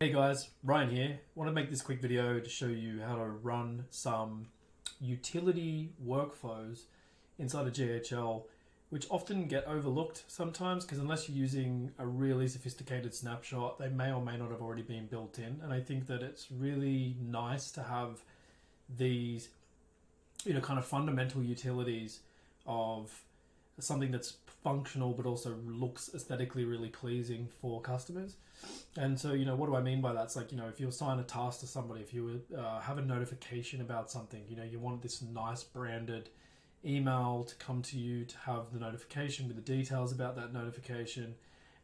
Hey guys, Ryan here. want to make this quick video to show you how to run some utility workflows inside of GHL, which often get overlooked sometimes because unless you're using a really sophisticated snapshot, they may or may not have already been built in. And I think that it's really nice to have these, you know, kind of fundamental utilities of something that's functional but also looks aesthetically really pleasing for customers. And so, you know, what do I mean by that? It's like, you know, if you assign a task to somebody, if you uh, have a notification about something, you know, you want this nice branded email to come to you to have the notification with the details about that notification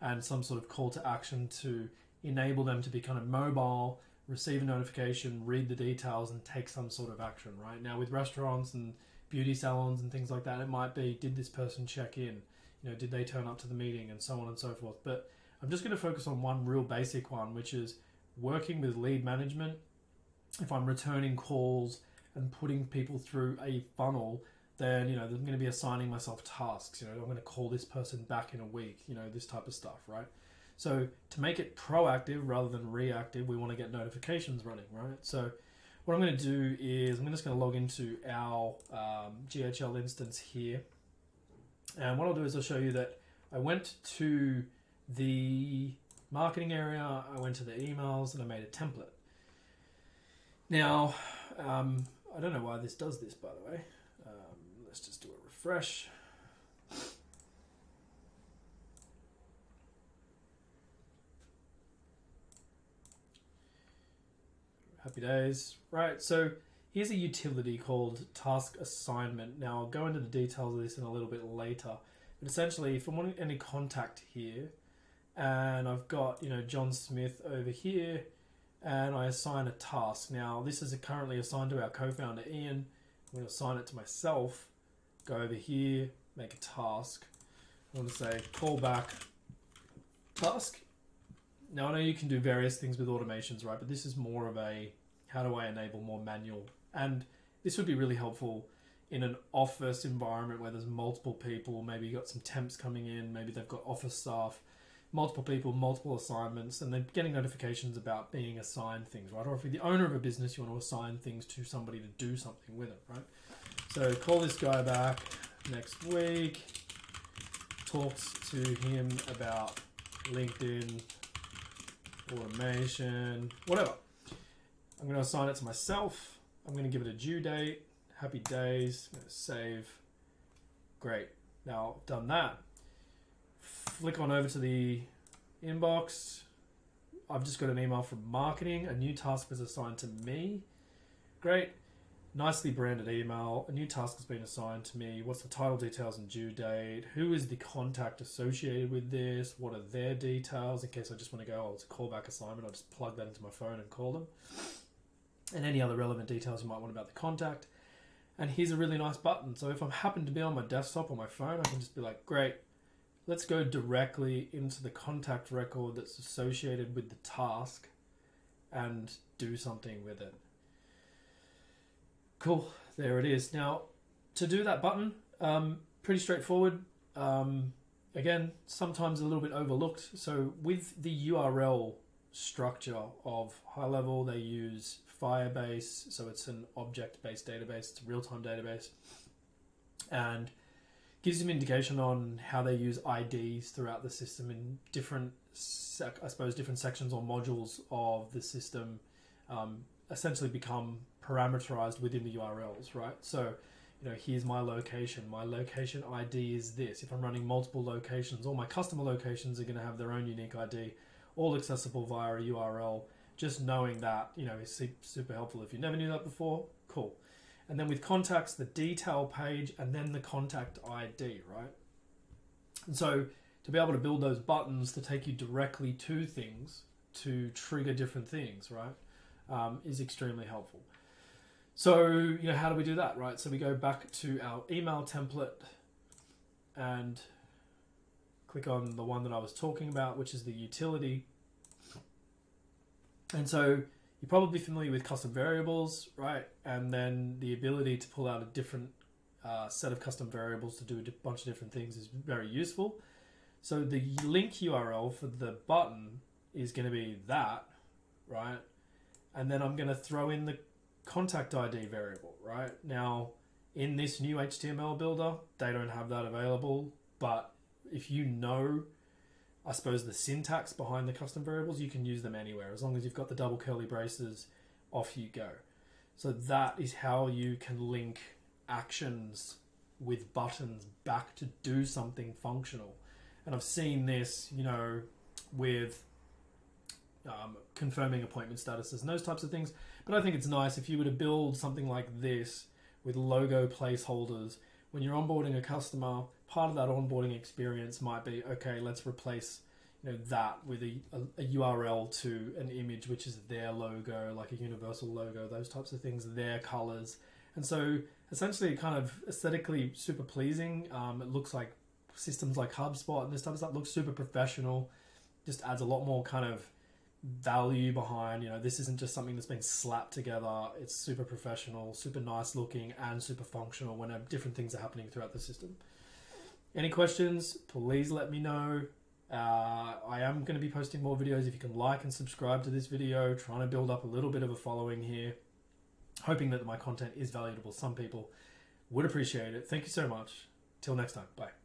and some sort of call to action to enable them to be kind of mobile, receive a notification, read the details, and take some sort of action, right? Now, with restaurants and beauty salons and things like that, it might be did this person check in? You know, did they turn up to the meeting and so on and so forth. But I'm just going to focus on one real basic one, which is working with lead management. If I'm returning calls and putting people through a funnel, then you know I'm going to be assigning myself tasks. You know, I'm going to call this person back in a week. You know, this type of stuff, right? So to make it proactive rather than reactive, we want to get notifications running, right? So what I'm going to do is I'm just going to log into our um, GHL instance here. And what I'll do is I'll show you that I went to the marketing area, I went to the emails, and I made a template. Now, um, I don't know why this does this, by the way. Um, let's just do a refresh. Happy days. Right, so here's a utility called task assignment. Now, I'll go into the details of this in a little bit later. But essentially, if I'm wanting any contact here, and I've got, you know, John Smith over here, and I assign a task. Now, this is currently assigned to our co-founder, Ian. I'm to assign it to myself. Go over here, make a task. I want to say call back task now I know you can do various things with automations, right? But this is more of a how do I enable more manual? And this would be really helpful in an office environment where there's multiple people. Maybe you've got some temps coming in. Maybe they've got office staff, multiple people, multiple assignments, and they're getting notifications about being assigned things, right? Or if you're the owner of a business, you want to assign things to somebody to do something with it, right? So call this guy back next week. Talks to him about LinkedIn automation, whatever. I'm going to assign it to myself. I'm going to give it a due date. Happy days. Save. Great. Now, done that. Flick on over to the inbox. I've just got an email from marketing. A new task was assigned to me. Great nicely branded email. A new task has been assigned to me. What's the title details and due date? Who is the contact associated with this? What are their details? In case I just want to go, oh, it's a callback assignment, I'll just plug that into my phone and call them. And any other relevant details you might want about the contact. And here's a really nice button. So if I happen to be on my desktop or my phone, I can just be like, great, let's go directly into the contact record that's associated with the task and do something with it. Cool, there it is. Now, to do that button, um, pretty straightforward. Um, again, sometimes a little bit overlooked. So with the URL structure of high level, they use Firebase, so it's an object-based database, it's a real-time database, and gives them indication on how they use IDs throughout the system in different, I suppose, different sections or modules of the system. Um, essentially become parameterized within the URLs, right? So, you know, here's my location. My location ID is this. If I'm running multiple locations, all my customer locations are going to have their own unique ID, all accessible via a URL. Just knowing that, you know, is super helpful. If you never knew that before, cool. And then with contacts, the detail page and then the contact ID, right? And so to be able to build those buttons to take you directly to things to trigger different things, right? Um, is extremely helpful. So, you know, how do we do that, right? So we go back to our email template and click on the one that I was talking about, which is the utility. And so you're probably familiar with custom variables, right? And then the ability to pull out a different uh, set of custom variables to do a bunch of different things is very useful. So the link URL for the button is going to be that right? And then I'm going to throw in the contact ID variable, right? Now, in this new HTML builder, they don't have that available, but if you know, I suppose, the syntax behind the custom variables, you can use them anywhere. As long as you've got the double curly braces, off you go. So that is how you can link actions with buttons back to do something functional. And I've seen this, you know, with um, confirming appointment statuses and those types of things. But I think it's nice if you were to build something like this with logo placeholders. When you're onboarding a customer, part of that onboarding experience might be okay, let's replace you know that with a, a, a, URL to an image which is their logo, like a universal logo, those types of things, their colors. And so essentially kind of aesthetically super pleasing. Um, it looks like systems like HubSpot and this type of stuff looks super professional. Just adds a lot more kind of value behind. You know, this isn't just something that's been slapped together. It's super professional, super nice looking, and super functional when different things are happening throughout the system. Any questions? Please let me know. Uh, I am going to be posting more videos. If you can like and subscribe to this video, trying to build up a little bit of a following here, hoping that my content is valuable. Some people would appreciate it. Thank you so much. Till next time. Bye.